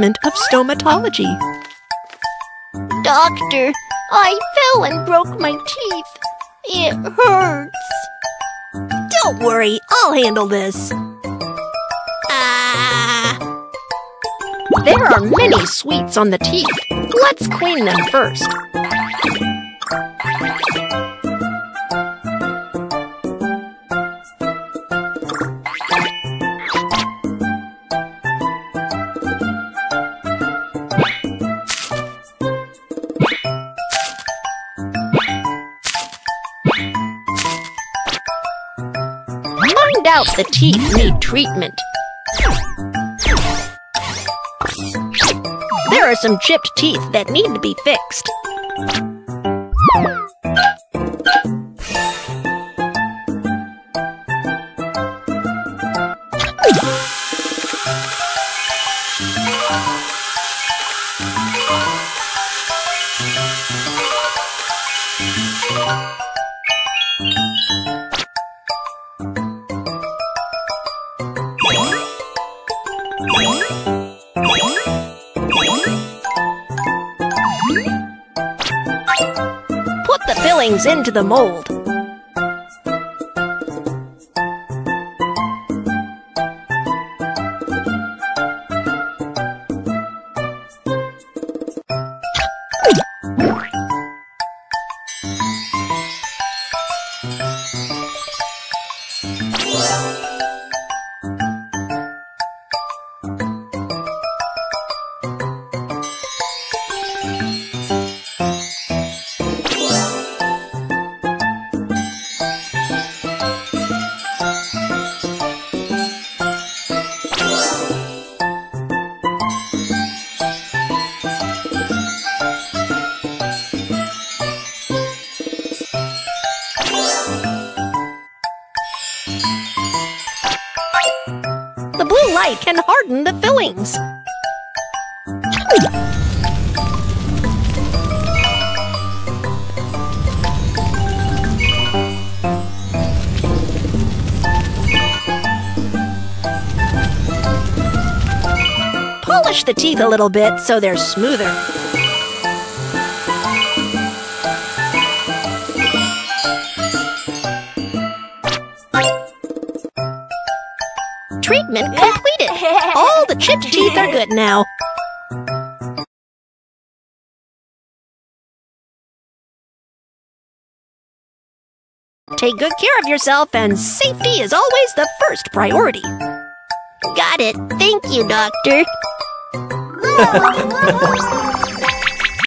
Department of Stomatology. Doctor, I fell and broke my teeth. It hurts. Don't worry, I'll handle this. Ah. There are many sweets on the teeth. Let's clean them first. Out the teeth need treatment. There are some chipped teeth that need to be fixed. Put the fillings into the mold. The blue light can harden the fillings. Polish the teeth a little bit so they're smoother. Treatment completed. All the chipped teeth are good now. Take good care of yourself, and safety is always the first priority. Got it. Thank you, Doctor.